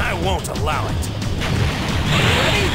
I won't allow it. Ready?